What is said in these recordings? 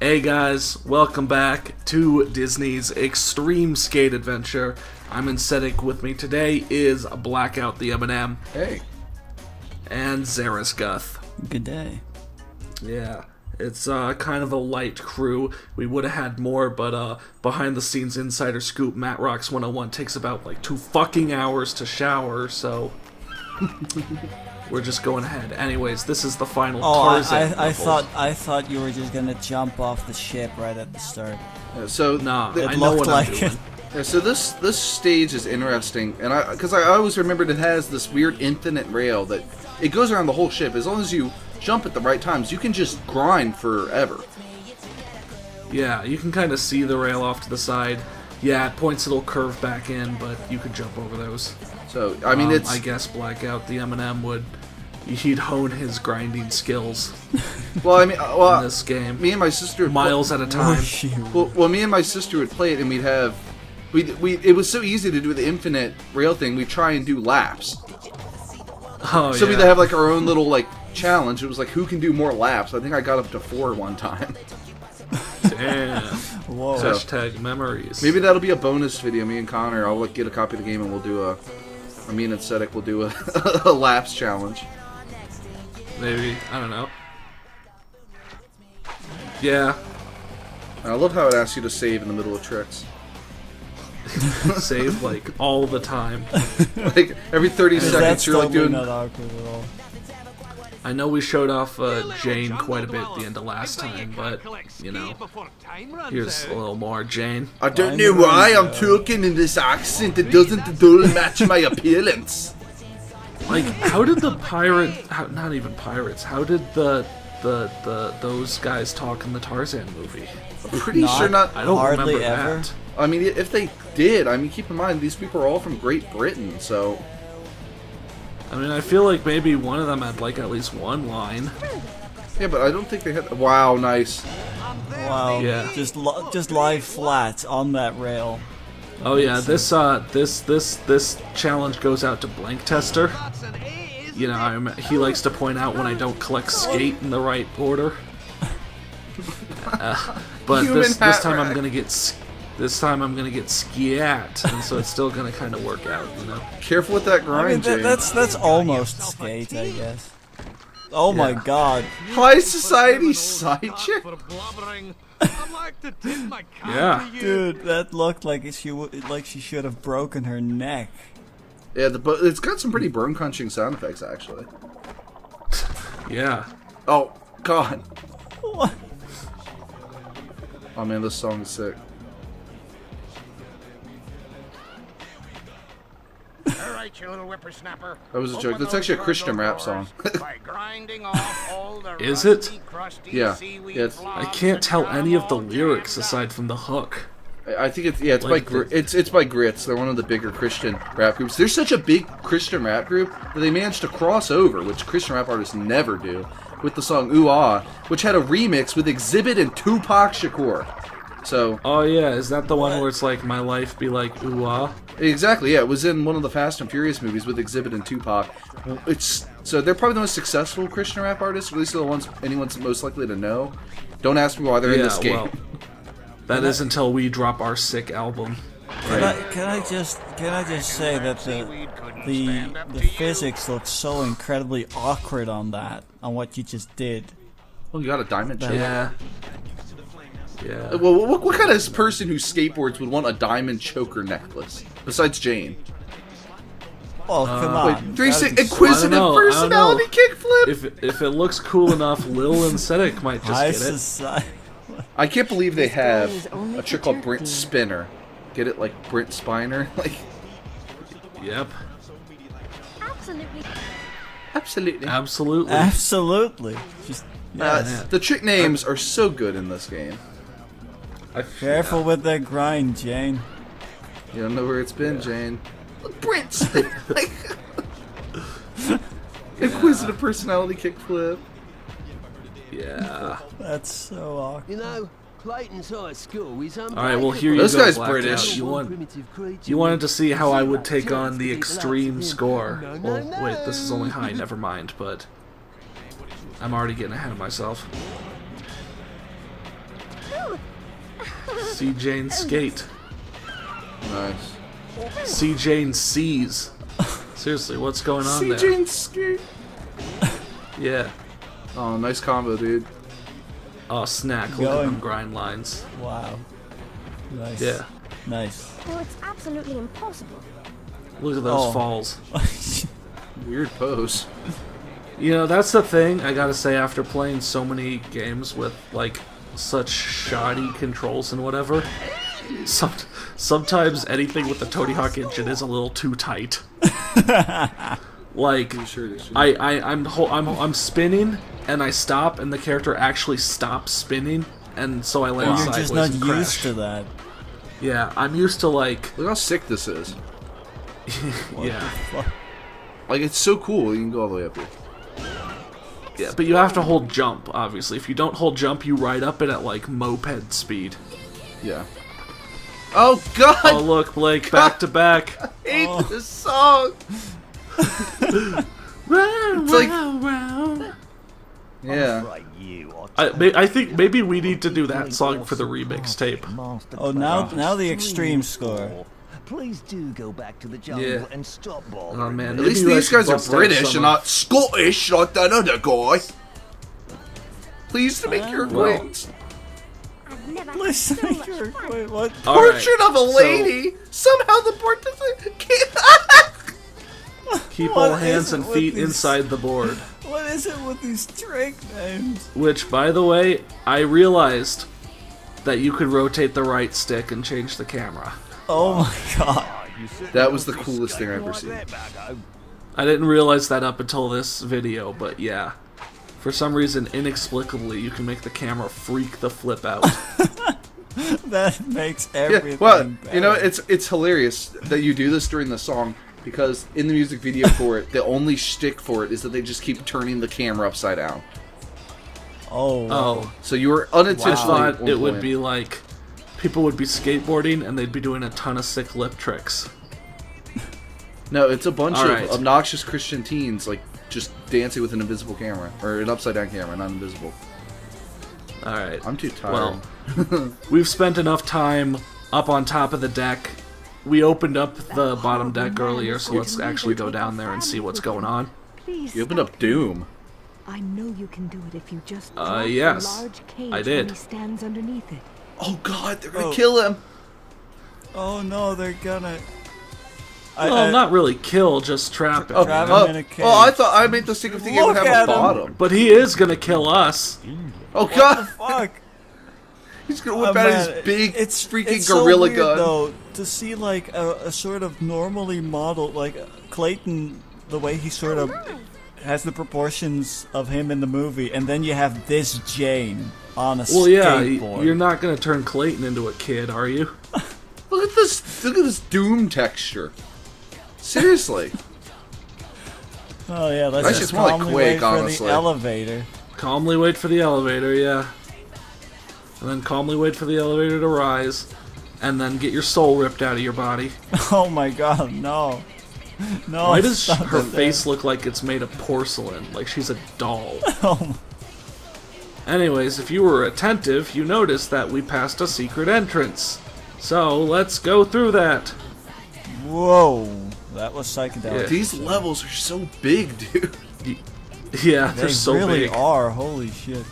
Hey guys, welcome back to Disney's Extreme Skate Adventure. I'm Insetik. With me today is Blackout the M&M Hey. and Zarisguth. Good day. Yeah, it's uh, kind of a light crew. We would have had more, but uh, behind the scenes insider scoop, Matt Rocks 101 takes about like two fucking hours to shower, so we're just going ahead. Anyways, this is the final Oh, I, Tarzan I, I level. thought I thought you were just gonna jump off the ship right at the start. Yeah, so Nah, th- I It know what like I'm it. doing. yeah, so this this stage is interesting, and I because I always remembered it has this weird infinite rail that it goes around the whole ship. As long as you jump at the right times, you can just grind forever. Yeah, you can kind of see the rail off to the side. Yeah, at points it'll curve back in, but you could jump over those. So I mean, Um, it's I guess Blackout the M&M would he'd hone his grinding skills well, I mean, uh, in well, this game, me and my sister would miles at a time. Well, well, me and my sister would play it, and we'd have. We, we, it was so easy to do the infinite rail thing. We would try and do laps. Oh So yeah. we'd have like our own little like challenge. It was like who can do more laps. I think I got up to four one time. Damn. Whoa. So- Hashtag memories. Maybe that'll be a bonus video. Me and Connor, I'll like get a copy of the game and we'll do a. Or me and Aesthetic will do a, a laps challenge. Maybe I don't know. Yeah, I love how it asks you to save in the middle of tricks. save like all the time. Like every 30 seconds, you're like totally doing. not awkward at all. I know we showed off uh, Jane quite a bit at the end of last time, but you know, here's a little more Jane. I don't know why I'm talking in this accent. It doesn't at all match my appearance. Like, how did the pirate? How, not even pirates. How did the the the those guys talk in the Tarzan movie? I'm pretty Not- sure not. I don't Hardly remember ever. that. I mean, if they did, I mean, keep in mind these people are all from Great Britain, so I mean, I feel like maybe one of them had like at least one line. yeah. But I don't think they had. Wow, nice. Wow. Yeah. Just li- just lie flat on that rail. Oh yeah, this uh this this this challenge goes out to Blank Tester. You know, I'm, he likes to point out when I don't collect skate in the right order. Uh, but this this time I'm gonna get s- this time I'm gonna get skiat, and so it's still gonna kind of work out, you know. Careful with that I grind, mean, that, Jane. that's that's almost skate, I guess. Oh my god. High society side chick. Yeah. Dude, that looked like she w- like she should have broken her neck. Yeah, the, but it's got some pretty bone crunching sound effects actually. Yeah. Oh God. What? Oh man, this song is sick. All right, you little whippersnapper. That was a joke. That's actually a Christian rap song. by grinding off all the Is rusty, it? crusty Yeah. Yeah, it's- I can't tell any of the lyrics aside from the hook. I I think it's yeah, it's Like by Gr- it's it's by Grits. They're one of the bigger Christian rap groups. They're such a big Christian rap group that they managed to cross over, which Christian rap artists never do, with the song "Ooh Ah," which had a remix with Exhibit and Tupac Shakur. So Oh yeah, is that the one where it's like my life be like ooh ah? exactly, yeah, it was in one of the Fast and Furious movies with Exhibit and Tupac. It's so they're probably the most successful Christian rap artists, at least the ones anyone's most likely to know. Don't ask me why they're in this game. well, that is until we drop our sick album. Can I, can I just can I just say that the the the physics looks so incredibly awkward on that on what you just did. Oh, you got a diamond choker. Yeah. Yeah. Well, what, what kind of person who skateboards would want a diamond choker necklace besides Jane? Oh come Uh, on! Wait, three That'd si- inquisitive know, personality kickflip. If if it looks cool enough, Lil and Sedek might just high get it. society. I can't believe they have guy is only a trick called Brent. Spinner. Get it, like Brent Spiner? Like, Yep. Absolutely. absolutely. Absolutely. Absolutely. Just Uh, yes. the trick names are so good in this game. I, Careful with that grind, Jane. You don't know where it's been, Jane. Brent Spinner. like, inquisitive personality kickflip. Yeah. That's so awkward. You know, Clayton's high school is All right. Well, here you Those go. guys Blackout. British. You want you wanted to see how I would take on the extreme score. No, no, Well, no. wait. This is only high. Never mind. But I'm already getting ahead of myself. See Jane skate. Nice. See Jane sees. Seriously, what's going on there? CJ skate. Yeah. Oh, nice combo, dude. Oh, snack. Look at Going. them grind lines. Wow. Nice. Yeah. Nice. Well, it's absolutely impossible. Look at those Oh. falls. Weird pose. You know, that's the thing I gotta say after playing so many games with, like, such shoddy controls and whatever. Some, sometimes anything with the Tony Hawk engine is a little too tight. like, Sure. I, I, I'm, I'm, I'm spinning, and I stop, and the character actually stops spinning, and so I land You're sideways just not and used crash. to that. Yeah, I'm used to, like, Look how sick this is. yeah. Fuck. Like, it's so cool. You can go all the way up here. Yeah, but you have to hold jump, obviously. If you don't hold jump, you ride up it at, like, moped speed. Yeah. Oh, God! Oh, look, Blake, back to back. I hate this song! Round, like- round, round. Yeah. Right, you. I'll I, tell ma- you I think maybe we need to do that song for the remix tape. Oh, now now the extreme score. Please do go back to the jungle Yeah. and stop bothering Oh man, At least I these guys are British and not Scottish like that other guy. Please to make your Well- acquaintance. I've never had Listen, so much you're- fun. wait, what? All right, Portrait of a so lady. Somehow the portrait can't. keep What all hands and feet these- inside the board. What is it with these trick names? Which, by the way, I realized that you could rotate the right stick and change the camera. Oh my god. That was the coolest thing I've ever seen. I didn't realize that up until this video, but yeah. For some reason, inexplicably, you can make the camera freak the flip out. That makes Yeah, everything well, you know, it's it's hilarious that you do this during the song because in the music video for it, the only shtick for it is that they just keep turning the camera upside down. Oh, oh, So you were I unintentionally. thought it would be like people would be skateboarding and they'd be doing a ton of sick lip tricks. No, it's a bunch All of right. obnoxious Christian teens like just dancing with an invisible camera or an upside down camera, not invisible. All right. I'm too tired. Well, we've spent enough time up on top of the deck. We opened up the bottom deck earlier, so let's actually go down there and see what's going on. Please you opened up Doom. I know you can do it if you just Uh, drop yes, large cage I did. when he stands underneath it. Oh God, they're gonna Oh. kill him. oh no, they're gonna. I, Well, I- not really kill, just trap oh, him. Oh, Trap him oh, in a cage. oh, I thought I made the secret thing it would Look have at a him. bottom. But he is gonna kill us. Oh God, Fuck. he's gonna Oh, whip out man, his big it's, freaking it's so gorilla weird, gun. Though to see like a, a sort of normally modeled like Clayton, the way he sort of has the proportions of him in the movie, and then you have this Jane on a Well, yeah, y- skateboard. you're not gonna turn Clayton into a kid, are you? Look at this! Look at this Doom texture. Seriously, Oh yeah, let's That's just just more like calmly Quake, wait for honestly. the elevator. Calmly wait for the elevator, yeah. And then calmly wait for the elevator to rise. And then get your soul ripped out of your body. Oh my god, no. No. Why does her it there. face look like it's made of porcelain? Like she's a doll. Oh, Anyways, if you were attentive, you noticed that we passed a secret entrance. So let's go through that. whoa. That was psychedelic. Yeah. these levels are so big, dude. Yeah, They they're so really big. are. Holy shit.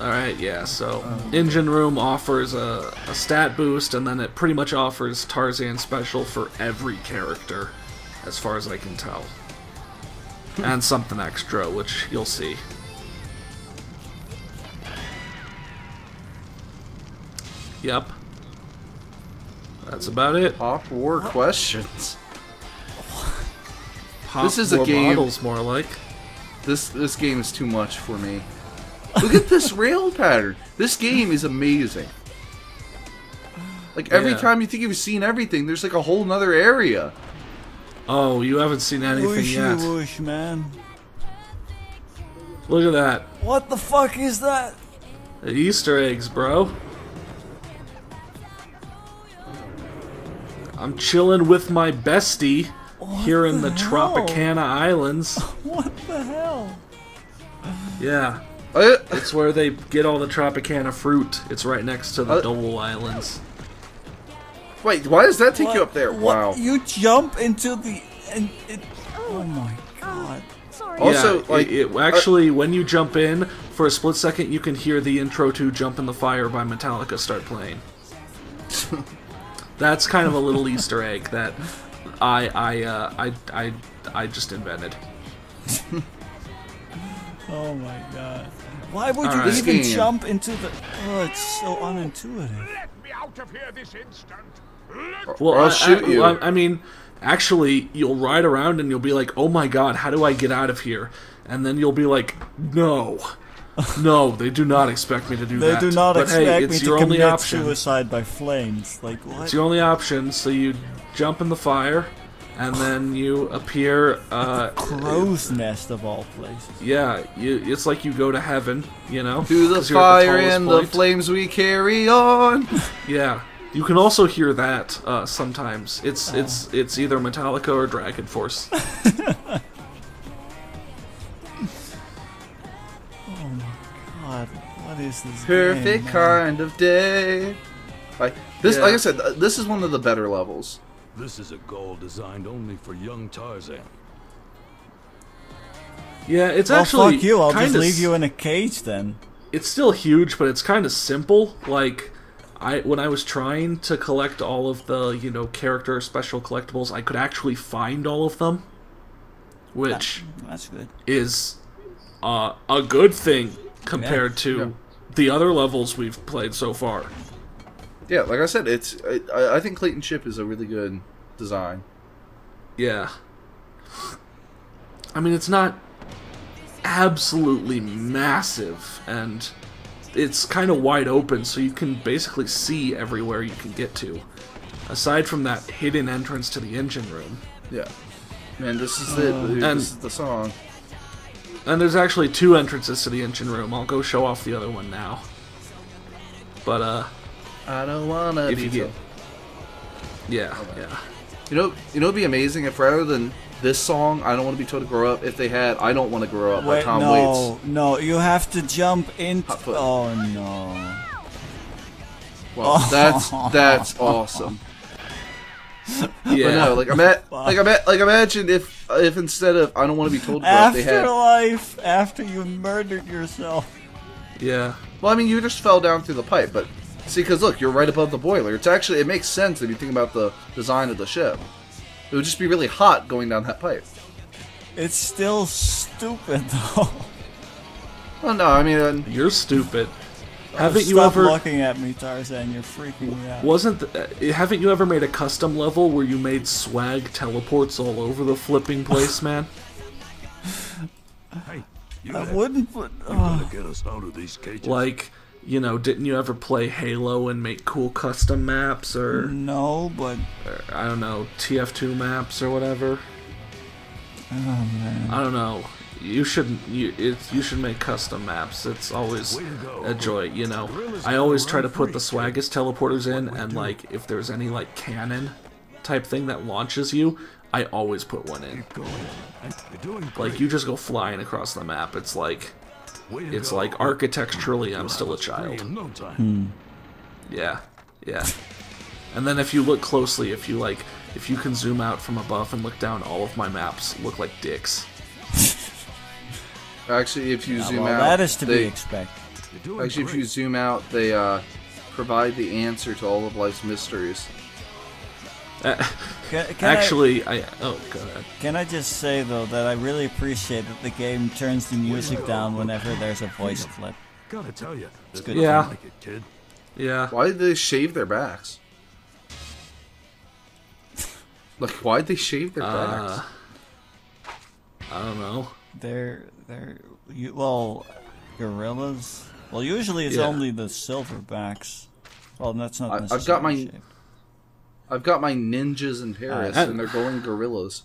Alright, yeah, so oh, Engine Room offers a, a stat boost, and then it pretty much offers Tarzan Special for every character, as far as I can tell. And something extra, which you'll see. Yep. That's about it. Pop war questions. Pop This is a more game- bottles, more like. This this game is too much for me. Look at this rail pattern. This game is amazing. Like every Yeah. time you think you've seen everything, there's like a whole nother area. Oh, you haven't seen anything Whooshy yet. whoosh, man. Look at that. What the fuck is that? Easter eggs, bro. I'm chilling with my bestie here in the, the? Tropicana Islands. What the hell? Yeah. Uh, It's where they get all the Tropicana fruit. It's right next to the Uh, Dole Islands. Wait, why does that take you up there? what- Wow. You jump into the and it. Oh my god. Sorry. Also, yeah, like, it, it- actually, when you jump in, for a split second, you can hear the intro to "Jump in the Fire" by Metallica start playing. That's kind of a little Easter egg that I I uh, I I I just invented. Oh my god. Why would you Alright. even game- jump into the? Oh, it's so unintuitive. Let me out of here this instant. Let Well, I'll I, shoot I, you. I, I mean, actually, you'll ride around and you'll be like, "Oh my god, how do I get out of here?" And then you'll be like, "No, no, they do not expect me to do They that." They do not but expect hey, me it's to only commit option. suicide by flames. Like what? It's your only option. So you jump in the fire, and then you appear. Uh, Crow's nest of all places. yeah, you, it's like you go to heaven. You know, To the 'cause you're at the fire tallest and the flames we carry on. Yeah, you can also hear that uh, sometimes. It's it's it's either Metallica or Dragon Force. Oh my god, what is this? Perfect game, man? kind of day. Like this, Yeah. like I said, uh, this is one of the better levels. This is a goal designed only for young Tarzan. Yeah, it's Well, actually fuck you. I'll just kinda leave s- you in a cage then. It's still huge, but it's kind of simple. Like, I when I was trying to collect all of the you know character special collectibles, I could actually find all of them, which That's good. is uh, a good thing compared to Yeah. the other levels we've played so far. Yeah, like I said, it's. I, I- I think Clayton Ship is a really good design. Yeah. I mean, it's not absolutely massive, and it's kind of wide open, so you can basically see everywhere you can get to. Aside from that hidden entrance to the engine room. Yeah, man, this is it. dude. And- this is the song. And there's actually two entrances to the engine room. I'll go show off the other one now. But, uh, I don't wanna if be you get. told. Yeah, yeah. You know, you know, it'd be amazing if rather than this song, I don't want to be told to grow up. If they had, I don't want to grow up by Wait, Tom no, Waits. no, you have to jump foot. Oh no. Well, that's that's awesome. Yeah. But no, like I'm at, like I'm at, like imagine if if instead of I don't want to be told to grow up, they had. Afterlife, after you murdered yourself. yeah. Well, I mean, you just fell down through the pipe, but see, because look, you're right above the boiler. It's actually it makes sense if you think about the design of the ship. It would just be really hot going down that pipe. It's still stupid though. Well, no, I mean, uh, You're stupid. Haven't you Stop ever. looking at me, Tarzan. You're freaking me out. Wasn't th- uh, haven't you ever made a custom level where you made swag teleports all over the flipping place, man? Hey, you I wouldn't put. you gotta Oh, get us out of these cages. Like, you know, didn't you ever play Halo and make cool custom maps or, no, but or I don't know, TF2 maps or whatever? oh man. I don't know. You shouldn't. You it's you should make custom maps. It's always Way to go. a joy. You know, I always try to put the swaggest teleporters in, and like if there's any like cannon type thing that launches you, I always put one in. Keep going. Hey, You're doing Like you just go flying across the map. It's like Way to it's like architecturally I'm still a have us free child. In no time. Yeah, yeah. And then if you look closely, if you like, if you can zoom out from above and look down, all of my maps look like dicks. actually, if you Yeah, zoom well, out, that is to they, be expected. You're doing Actually, if you zoom out, they uh, provide the answer to all of life's mysteries. Uh, Can, can actually, I, oh god. can I just say though that I really appreciate that the game turns the music down whenever there's a voice clip. Gotta tell you, it's good. Yeah. Like it, kid. Yeah. Why did they shave their backs? Like, why'd they shave their backs? Uh, I don't know. They're they're you, well, gorillas. Well, usually it's Yeah. only the silverbacks. Well, that's not. I- I've got my- shaved. I've got my ninjas in Paris, Uh, and they're going gorillas.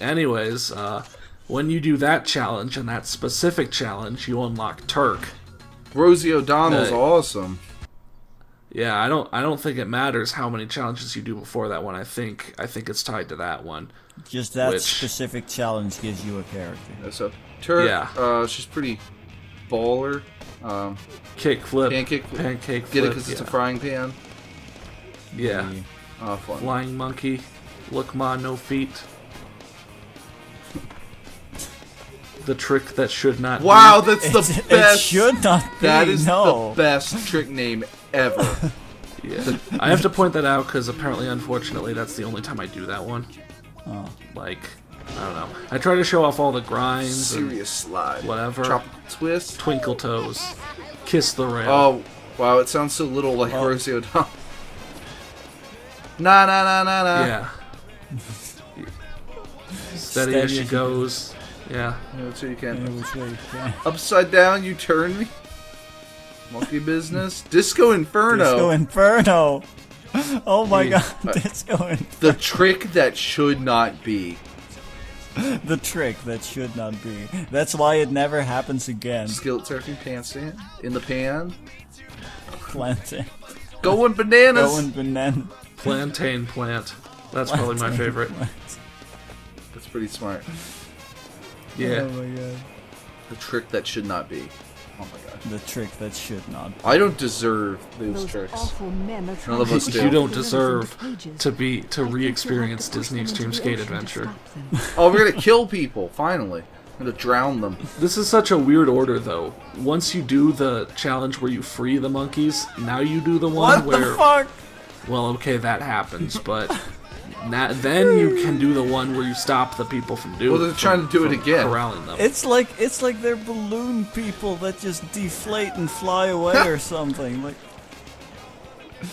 Anyways, uh, when you do that challenge and that specific challenge, you unlock Turk. Rosie O'Donnell's Uh, awesome. Yeah, I don't. I don't think it matters how many challenges you do before that one. I think. I think it's tied to that one. Just that Which- specific challenge gives you a character. Yeah, So Turk, Yeah. uh, she's pretty baller. Um, Kick flip. pancake, Pancake flip. Get it because it's a frying pan. Yeah. Oh, fun. Flying monkey. Look ma, no feet. The trick that should not. be. Wow, that's the It's- best. It should not be. That is no. the best trick name ever. Yeah. I have to point that out because apparently, unfortunately, that's the only time I do that one. Oh. Like, I don't know. I try to show off all the grinds and Serious slide. whatever. Tropical twist. Twinkle toes. Kiss the rail. Oh, wow, it sounds so little like Oh. Horace O'Donnell. Nah, nah, nah, nah, nah. Yeah. Steady, Steady as as she you goes. Yeah. Yeah, that's what you can. which way you can. Upside down, you turn me. Monkey business. Disco Inferno. Disco Inferno. Oh my Yeah. god, Disco Inferno. the trick that should not be. The trick that should not be. That's why it never happens again. Skillet surfing pants stand in the pan. Planting. Going bananas. Going banana. Plantain plant. That's probably my favorite. That's pretty smart. Oh yeah. Oh my god. The trick that should not be. Oh my god. The trick that should not. I don't deserve those, Those tricks. awful men None of us do. stop You don't villains in the deserve to be to I think you'll have re-experience Disney Extreme Skate Adventure. Oh, we're gonna kill people, finally. I'm gonna drown them. This is such a weird order, though. Once you do the challenge where you free the monkeys, now you do the one What where. the fuck? Well, okay, that happens, but na then you can do the one where you stop the people from doing. Well, they're trying to do it again. Corralling them. It's like it's like they're balloon people that just deflate and fly away or something. Like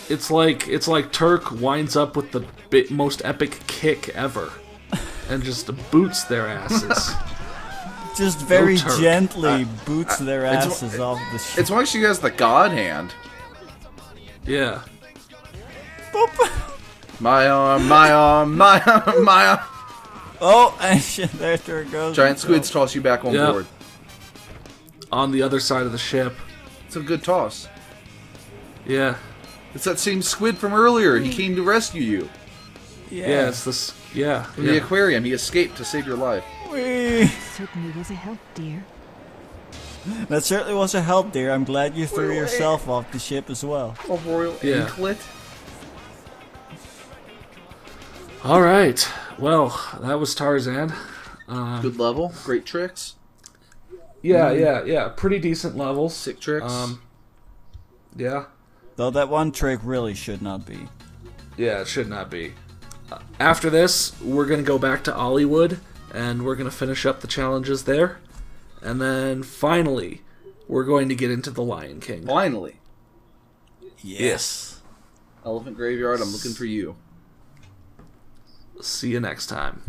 It's like it's like Turk winds up with the bi- most epic kick ever, and just boots their asses. just very Turk. gently boots their it's- asses off the ship. It's why she has the god hand. yeah. My arm, my arm, my arm, my arm. Oh, and shit, there it goes. Giant squids toss you back on Yep. board. On the other side of the ship. It's a good toss. Yeah. It's that same squid from earlier. He came to rescue you Yeah. Yeah. It's this. Yeah. from the aquarium. He escaped to save your life. Whee! Certainly was a help, dear. That certainly was a help, dear. I'm glad you threw yourself off the ship as well. A royal Yeah. anklet. All right. Well, that was Tarzan. Good level. Great tricks. Yeah, yeah, yeah. Pretty decent levels. Sick tricks. Um. Yeah. Though that one trick really should not be. Yeah, it should not be. Uh, After this, we're gonna go back to Ollywood, and we're gonna finish up the challenges there, and then finally, we're going to get into the Lion King. Finally. Yes. Elephant Graveyard, I'm looking for you. See you next time.